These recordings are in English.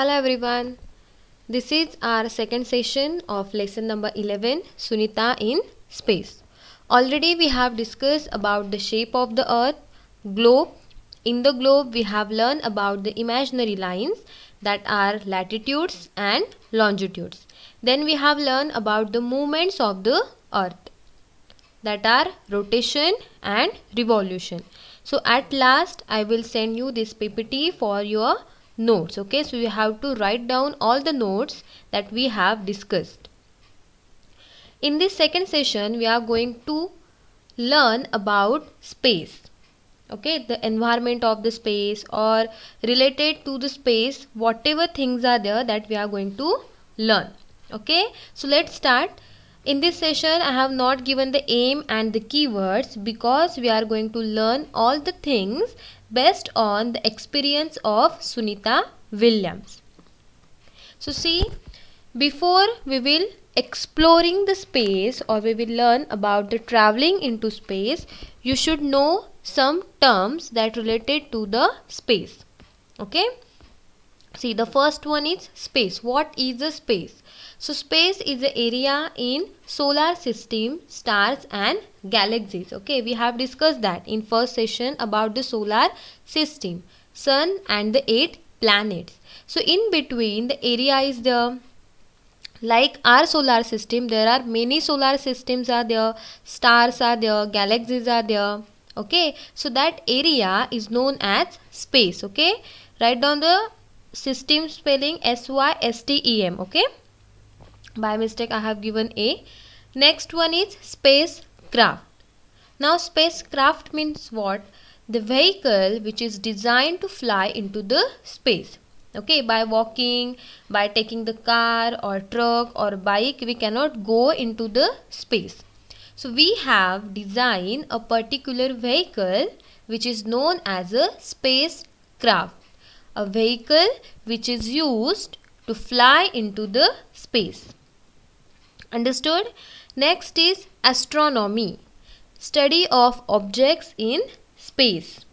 Hello everyone. This is our second session of lesson number 11 Sunita in space. Already we have discussed about the shape of the earth, globe. In the globe we have learned about the imaginary lines that are latitudes and longitudes. Then we have learned about the movements of the earth that are rotation and revolution. So at last I will send you this PPT for your notes okay? So you have to write down all the notes that we have discussed. In this second session we are going to learn about space okay? The environment of the space or related to the space whatever things are there that we are going to learn okay? So let's start. In this session I have not given the aim and the keywords because we are going to learn all the things based on the experience of Sunita Williams. So see before we will exploring the space or we will learn about the traveling into space you should know some terms that related to the space. Okay? See the first one is space. What is the space so space is the area in solar system, stars and galaxies. Okay, we have discussed that in first session about the solar system, sun and the eight planets. So in between the area is the like our solar system there are many solar systems are there stars are there galaxies are there okay so that area is known as space okay write down the system spelling s y s t e m okay by mistake I have given A. Next one is spacecraft. Now spacecraft means what? The vehicle which is designed to fly into the space. Okay, by walking, by taking the car or truck or bike, we cannot go into the space. So we have designed a particular vehicle which is known as a spacecraft. A vehicle which is used to fly into the space. Understood? Next is astronomy. Study of objects in space.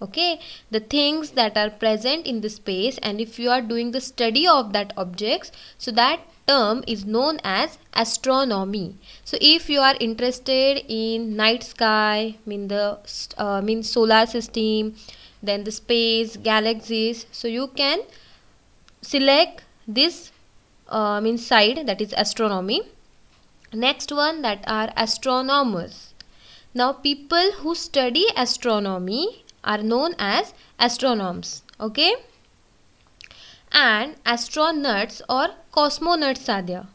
Okay, the things that are present in the space and if you are doing the study of that objects, so that term is known as astronomy. So if you are interested in night sky, mean the uh, mean solar system, then the space, galaxies, so you can select this uh, means side that is astronomy. Next one that are astronomers. Now people who study astronomy are known as astronomers okay? And astronauts or cosmonauts are there.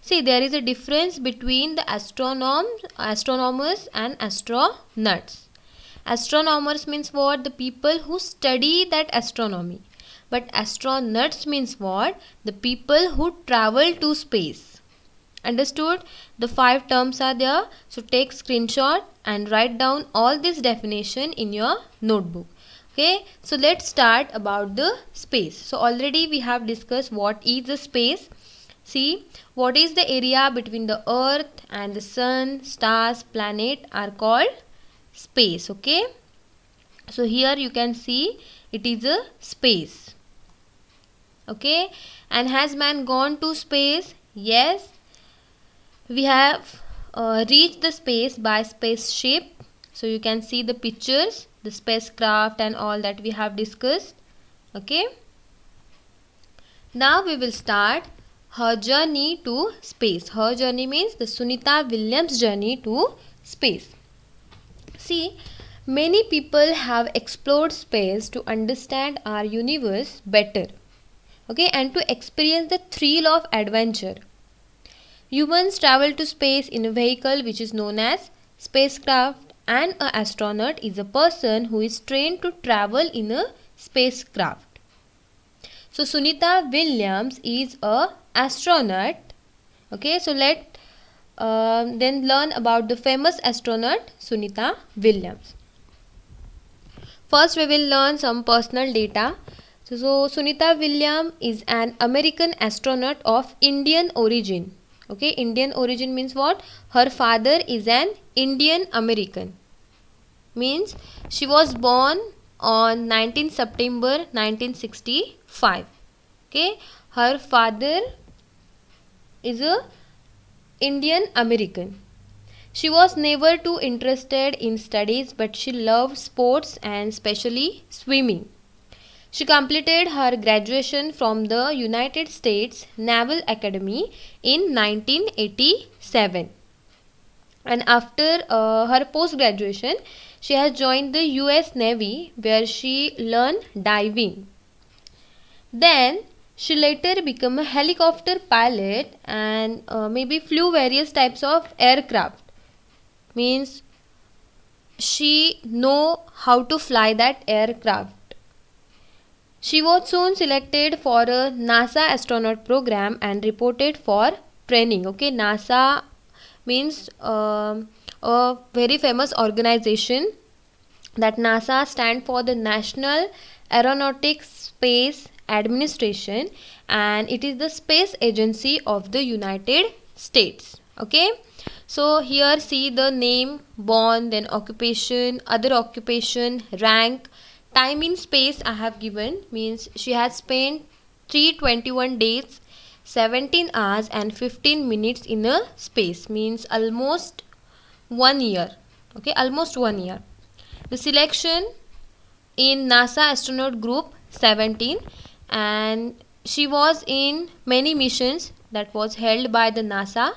See there is a difference between the astronomers astronomers and astronauts. Astronomers means what? The people who study that astronomy but astronauts means what? The people who travel to space. Understood? The five terms are there. So take screenshot and write down all this definition in your notebook. Okay. So let's start about the space. So already we have discussed what is the space. See what is the area between the earth and the sun, stars, planet are called space. Okay. So here you can see it is a space okay? And has man gone to space? Yes. We have uh, reached the space by spaceship. So you can see the pictures the spacecraft and all that we have discussed okay? Now we will start her journey to space. Her journey means the sunita williams journey to space. See many people have explored space to understand our universe better okay and to experience the thrill of adventure. Humans travel to space in a vehicle which is known as spacecraft and an astronaut is a person who is trained to travel in a spacecraft. So sunita williams is a astronaut. Okay so let uh, then learn about the famous astronaut sunita williams. First we will learn some personal data so, so Sunita William is an American astronaut of Indian origin. Okay, Indian origin means what? Her father is an Indian American. Means she was born on 19 September 1965. okay her father is a indian american she was never too interested in studies but she loved sports and especially swimming she completed her graduation from the united states naval academy in 1987 and after uh, her post graduation she has joined the US Navy where she learned diving then she later became a helicopter pilot and uh, maybe flew various types of aircraft. Means she know how to fly that aircraft. She was soon selected for a NASA astronaut program and reported for training. Okay, NASA means uh, a very famous organization that NASA stand for the National Aeronautics Space administration and it is the space agency of the united states okay so here see the name born then occupation other occupation rank time in space i have given means she has spent 321 days 17 hours and 15 minutes in a space means almost one year. Okay almost one year. The selection in nasa astronaut group 17 and she was in many missions that was held by the NASA.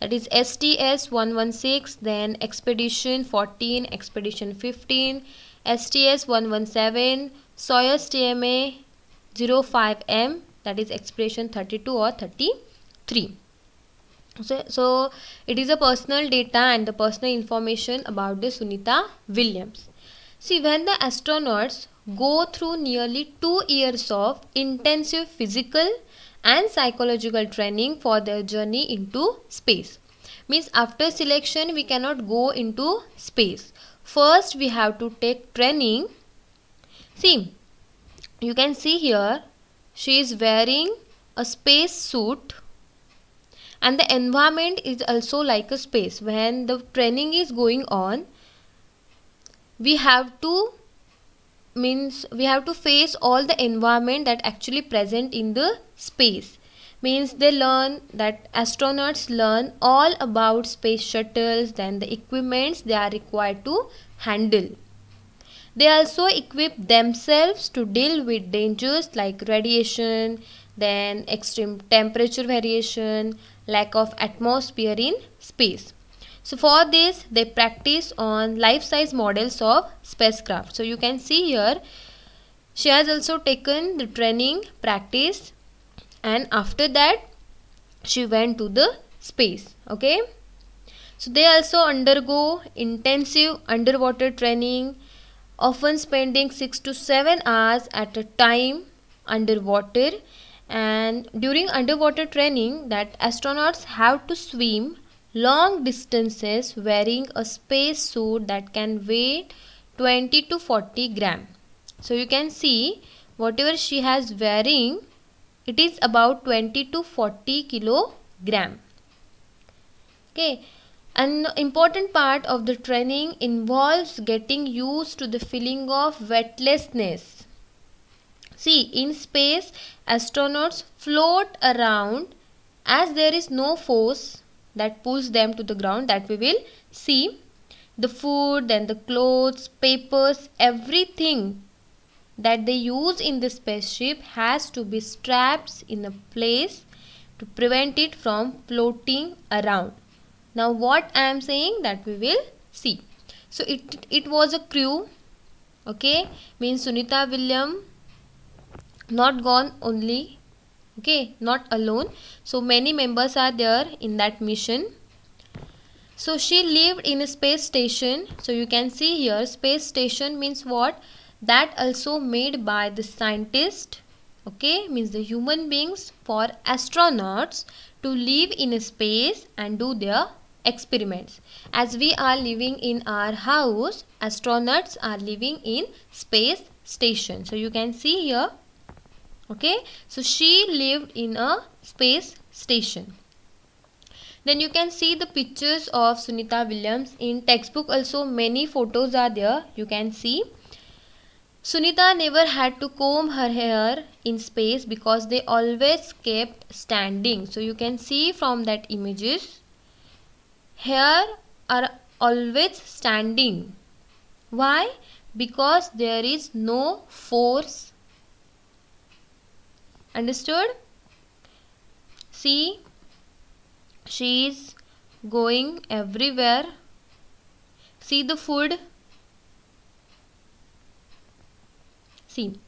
That is STS 116 then expedition 14 expedition 15 STS 117 Soyuz TMA 05M that is expedition 32 or 33 so, so it is a personal data and the personal information about the Sunita Williams see when the astronauts go through nearly two years of intensive physical and psychological training for their journey into space. Means after selection we cannot go into space. First we have to take training. See, you can see here she is wearing a space suit and the environment is also like a space. When the training is going on, we have to means we have to face all the environment that actually present in the space means they learn that astronauts learn all about space shuttles then the equipments they are required to handle they also equip themselves to deal with dangers like radiation then extreme temperature variation lack of atmosphere in space so for this they practice on life-size models of spacecraft. So you can see here she has also taken the training practice and after that she went to the space. Okay. So they also undergo intensive underwater training often spending 6 to 7 hours at a time underwater and during underwater training that astronauts have to swim long distances wearing a space suit that can weigh 20 to 40 gram so you can see whatever she has wearing it is about 20 to 40 kilogram. Okay. An important part of the training involves getting used to the feeling of weightlessness. See in space astronauts float around as there is no force that pulls them to the ground that we will see. The food then the clothes papers everything that they use in the spaceship has to be strapped in a place to prevent it from floating around. Now what i am saying that we will see. So it it was a crew okay? Means sunita william not gone only okay? Not alone. So many members are there in that mission. So she lived in a space station. So you can see here space station means what that also made by the scientist okay means the human beings for astronauts to live in space and do their experiments. As we are living in our house astronauts are living in space station. So you can see here okay so she lived in a space station. Then you can see the pictures of Sunita Williams in textbook. Also many photos are there you can see Sunita never had to comb her hair in space because they always kept standing. So you can see from that images hair are always standing. Why? Because there is no force. Understood? See, she is going everywhere. See the food. See.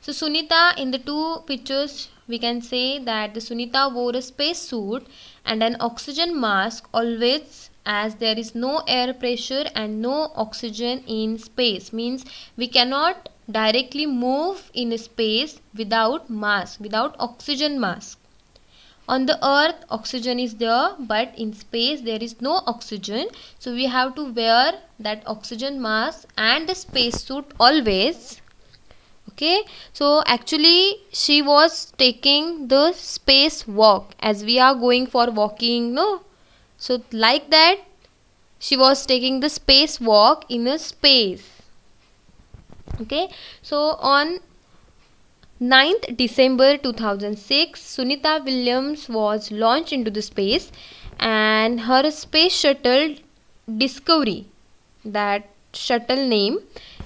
So Sunita in the two pictures we can say that the Sunita wore a space suit and an oxygen mask always as there is no air pressure and no oxygen in space. Means we cannot directly move in space without mask without oxygen mask. On the earth oxygen is there but in space there is no oxygen. So we have to wear that oxygen mask and the space suit always okay? So actually she was taking the space walk as we are going for walking no? So like that she was taking the space walk in a space. Okay? So on 9th December 2006 Sunita Williams was launched into the space and her space shuttle Discovery that shuttle name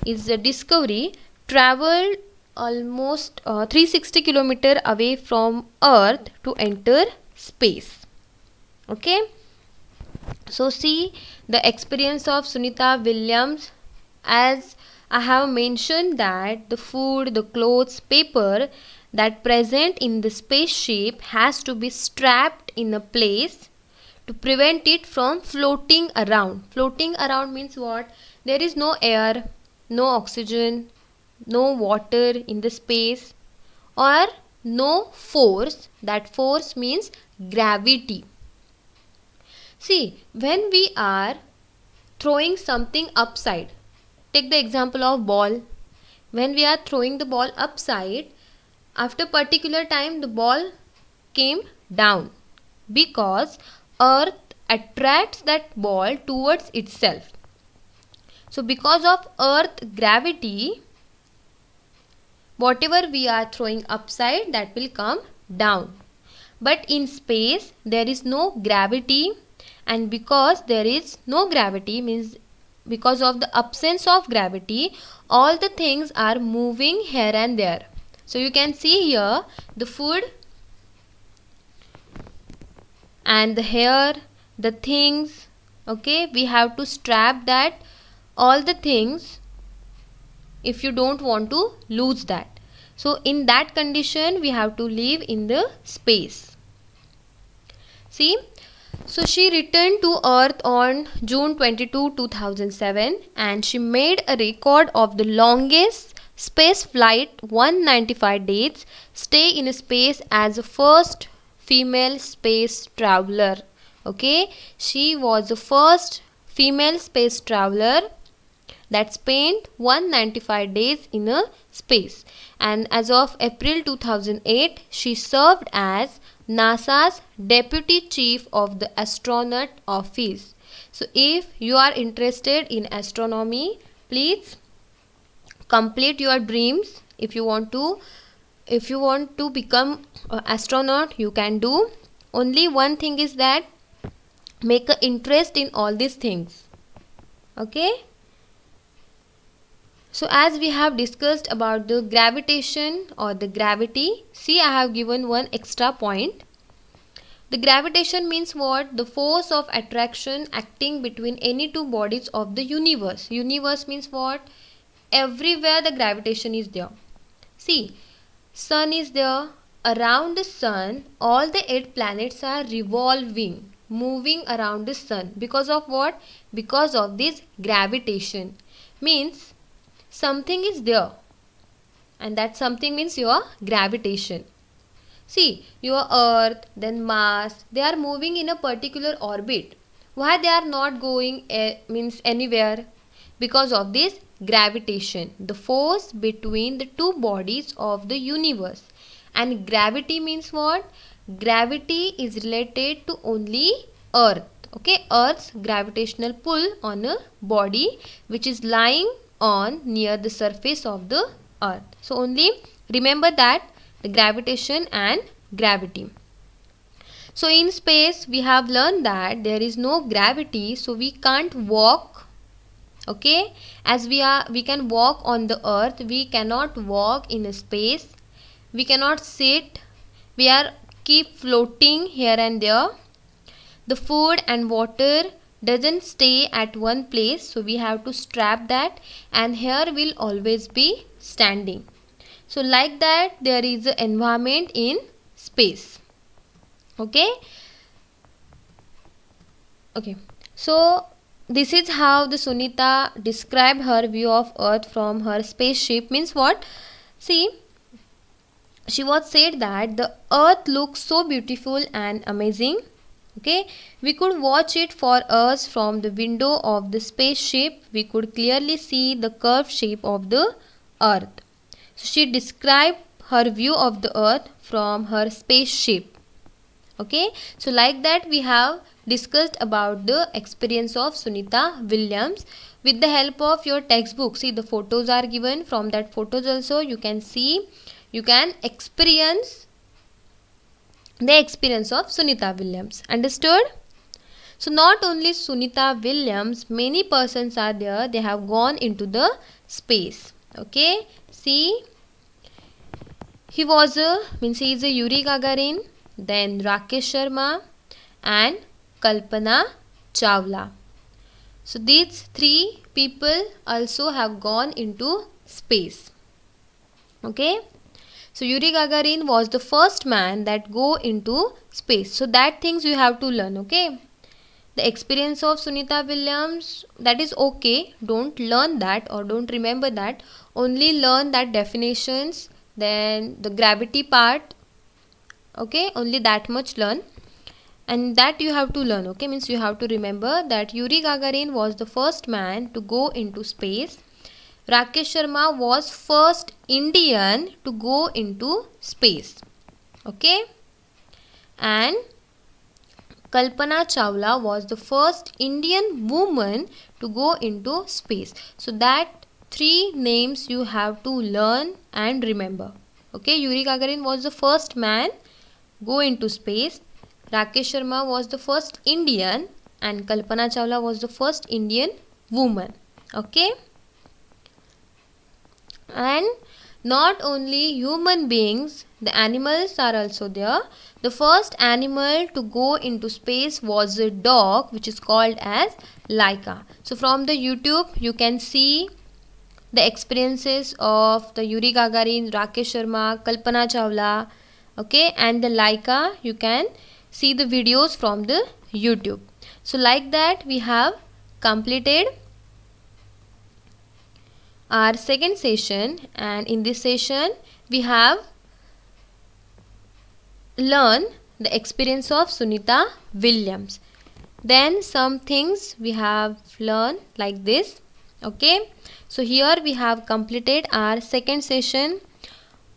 is a Discovery traveled almost uh, 360 kilometer away from earth to enter space okay so see the experience of Sunita Williams as I have mentioned that the food, the clothes, paper that present in the spaceship has to be strapped in a place to prevent it from floating around. Floating around means what? There is no air, no oxygen, no water in the space or no force. That force means gravity. See, when we are throwing something upside, take the example of ball. When we are throwing the ball upside, after particular time the ball came down because earth attracts that ball towards itself. So because of earth gravity, whatever we are throwing upside that will come down. But in space there is no gravity and because there is no gravity means because of the absence of gravity all the things are moving here and there so you can see here the food and the hair the things okay we have to strap that all the things if you don't want to lose that. So in that condition we have to live in the space. See? So she returned to Earth on June 22, 2007 and she made a record of the longest space flight 195 days stay in space as the first female space traveler. Okay, she was the first female space traveler that spent 195 days in a space and as of April 2008 she served as NASA's Deputy Chief of the Astronaut Office. So if you are interested in astronomy, please complete your dreams. If you want to if you want to become an astronaut, you can do. Only one thing is that make an interest in all these things. Okay? So as we have discussed about the gravitation or the gravity, see I have given one extra point. The gravitation means what? The force of attraction acting between any two bodies of the universe. Universe means what? Everywhere the gravitation is there. See, sun is there. Around the sun, all the eight planets are revolving, moving around the sun. Because of what? Because of this gravitation. Means something is there and that something means your gravitation. See, your earth, then Mars, they are moving in a particular orbit. Why they are not going uh, means anywhere? Because of this gravitation, the force between the two bodies of the universe. And gravity means what? Gravity is related to only earth. Okay, earth's gravitational pull on a body which is lying on near the surface of the earth. So only remember that the gravitation and gravity. So in space we have learned that there is no gravity so we can't walk okay? As we are we can walk on the earth we cannot walk in space. We cannot sit. We are keep floating here and there. The food and water doesn't stay at one place so we have to strap that and here will always be standing. So like that there is an environment in space. Okay? Okay. So this is how the Sunita described her view of earth from her spaceship. Means what? See she was said that the earth looks so beautiful and amazing okay? We could watch it for us from the window of the spaceship. We could clearly see the curved shape of the earth. So she described her view of the earth from her spaceship. Okay? So like that we have discussed about the experience of Sunita Williams. With the help of your textbook see the photos are given. From that photos also you can see you can experience the experience of Sunita Williams understood so not only Sunita Williams many persons are there they have gone into the space okay see he was a means he is a Yuri Gagarin then Rakesh Sharma and Kalpana Chawla. So these three people also have gone into space. Okay. So Yuri Gagarin was the first man that go into space. So that things you have to learn. Okay. The experience of Sunita Williams that is okay. Don't learn that or don't remember that. Only learn that definitions. Then the gravity part okay only that much learn and that you have to learn okay means you have to remember that Yuri Gagarin was the first man to go into space Rakesh Sharma was first Indian to go into space okay and Kalpana Chawla was the first Indian woman to go into space so that three names you have to learn and remember okay Yuri Gagarin was the first man to go into space. Rakesh Sharma was the first Indian and Kalpana Chawla was the first Indian woman. Okay. And not only human beings, the animals are also there. The first animal to go into space was a dog which is called as Laika. So from the YouTube you can see the experiences of the Yuri Gagarin, Rakesh Sharma, Kalpana Chawla, okay and the Laika you can see the videos from the YouTube so like that we have completed our second session and in this session we have learned the experience of Sunita Williams. Then some things we have learned like this okay? So here we have completed our second session.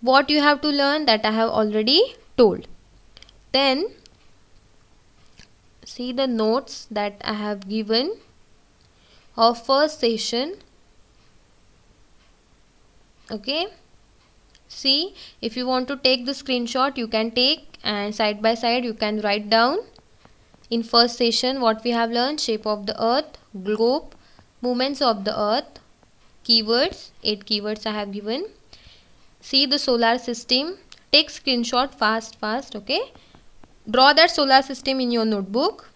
What you have to learn that I have already told. Then see the notes that I have given of first session okay? See if you want to take the screenshot you can take and side by side you can write down in first session what we have learned shape of the earth globe movements of the earth keywords eight keywords I have given. See the solar system. Take screenshot fast fast okay? Draw that solar system in your notebook.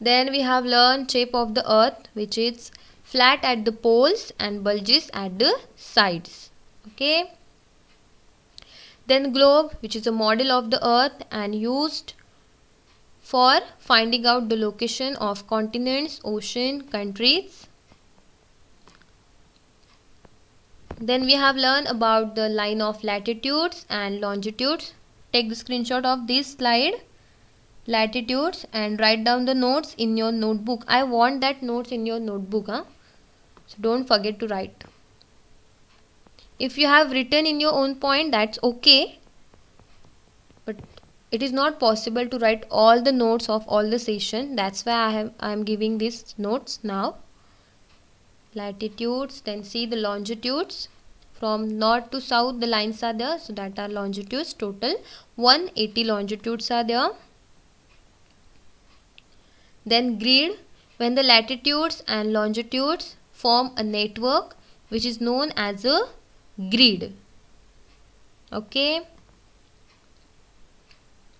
Then we have learned shape of the earth which is flat at the poles and bulges at the sides okay then globe which is a model of the earth and used for finding out the location of continents ocean countries Then we have learned about the line of latitudes and longitudes. Take the screenshot of this slide latitudes and write down the notes in your notebook. I want that notes in your notebook. Huh? So don't forget to write. If you have written in your own point that's okay. But it is not possible to write all the notes of all the session. That's why I have I am giving these notes now. latitudes then see the longitudes from north to south the lines are there so that are longitudes total 180 longitudes are there then grid when the latitudes and longitudes form a network which is known as a grid. Okay?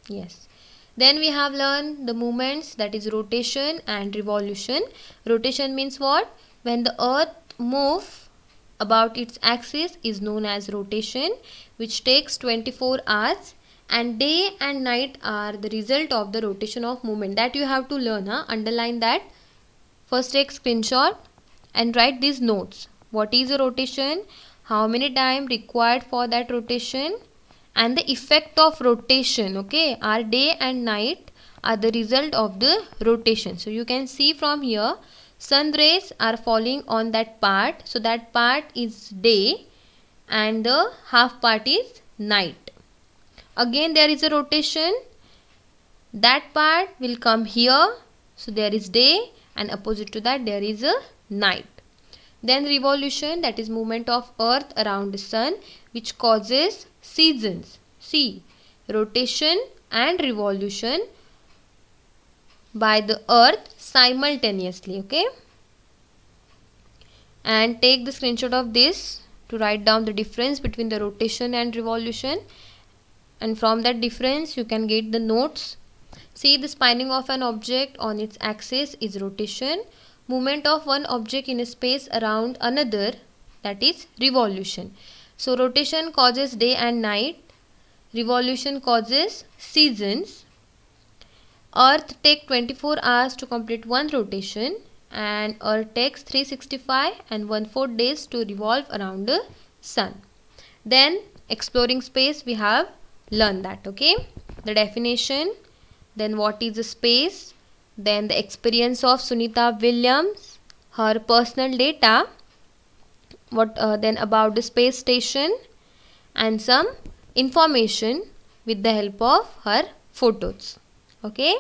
Yes. Then we have learned the movements that is rotation and revolution. Rotation means what? When the earth move about its axis is known as rotation which takes 24 hours and day and night are the result of the rotation of movement. That you have to learn huh? underline that. First take screenshot and write these notes. What is a rotation? How many time required for that rotation? And the effect of rotation okay? Our day and night are the result of the rotation. So you can see from here sun rays are falling on that part. So that part is day and the half part is night. Again there is a rotation. That part will come here. So there is day and opposite to that there is a night. Then revolution that is movement of earth around the sun which causes seasons. See rotation and revolution by the earth simultaneously okay? And take the screenshot of this to write down the difference between the rotation and revolution. And from that difference you can get the notes. See the spinning of an object on its axis is rotation movement of one object in a space around another that is revolution. So rotation causes day and night, revolution causes seasons. Earth takes 24 hours to complete one rotation and Earth takes 365 and 1 4 days to revolve around the sun. Then exploring space we have learned that okay. The definition then what is the space then the experience of Sunita Williams, her personal data, what uh, then about the space station and some information with the help of her photos. Okay.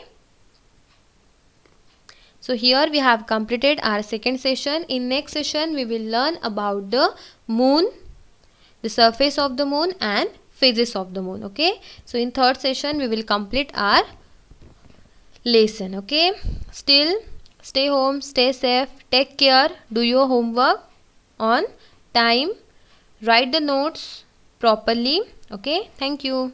So here we have completed our second session. In next session we will learn about the moon, the surface of the moon and phases of the moon. Okay. So in third session we will complete our lesson okay? Still stay home stay safe take care do your homework on time write the notes properly okay? Thank you